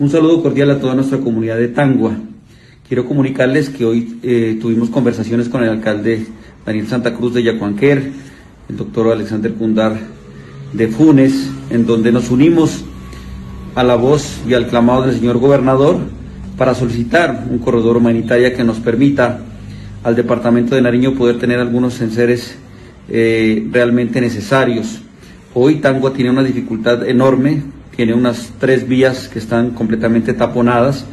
Un saludo cordial a toda nuestra comunidad de Tangua. Quiero comunicarles que hoy eh, tuvimos conversaciones con el alcalde Daniel Santa Cruz de Yacuanquer, el doctor Alexander Cundar de Funes, en donde nos unimos a la voz y al clamado del señor gobernador para solicitar un corredor humanitario que nos permita al departamento de Nariño poder tener algunos enseres eh, realmente necesarios. Hoy Tangua tiene una dificultad enorme, tiene unas tres vías que están completamente taponadas.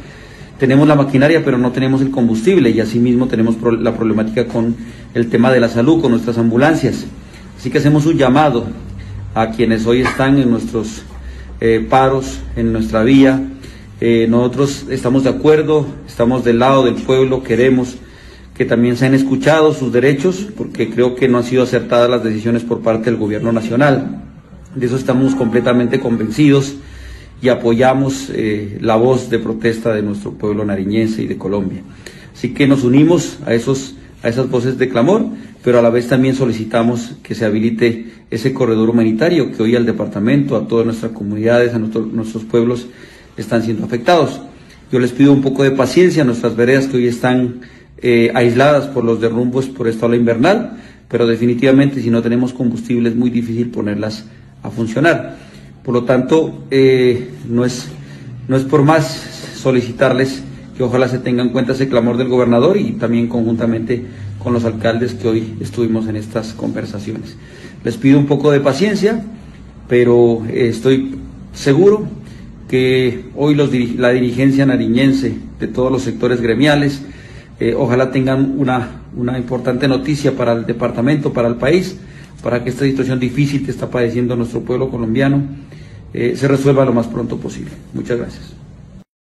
Tenemos la maquinaria, pero no tenemos el combustible y asimismo tenemos la problemática con el tema de la salud, con nuestras ambulancias. Así que hacemos un llamado a quienes hoy están en nuestros eh, paros, en nuestra vía. Eh, nosotros estamos de acuerdo, estamos del lado del pueblo, queremos que también se han escuchado sus derechos, porque creo que no han sido acertadas las decisiones por parte del gobierno nacional. De eso estamos completamente convencidos y apoyamos eh, la voz de protesta de nuestro pueblo nariñense y de Colombia. Así que nos unimos a, esos, a esas voces de clamor, pero a la vez también solicitamos que se habilite ese corredor humanitario que hoy al departamento, a todas nuestras comunidades, a nuestros pueblos están siendo afectados. Yo les pido un poco de paciencia a nuestras veredas que hoy están eh, aisladas por los derrumbos por esta ola invernal, pero definitivamente si no tenemos combustible es muy difícil ponerlas a funcionar. Por lo tanto, eh, no, es, no es por más solicitarles que ojalá se tenga en cuenta ese clamor del gobernador y también conjuntamente con los alcaldes que hoy estuvimos en estas conversaciones. Les pido un poco de paciencia, pero eh, estoy seguro que hoy los, la dirigencia nariñense de todos los sectores gremiales, eh, ojalá tengan una, una importante noticia para el departamento, para el país, para que esta situación difícil que está padeciendo nuestro pueblo colombiano eh, se resuelva lo más pronto posible. Muchas gracias.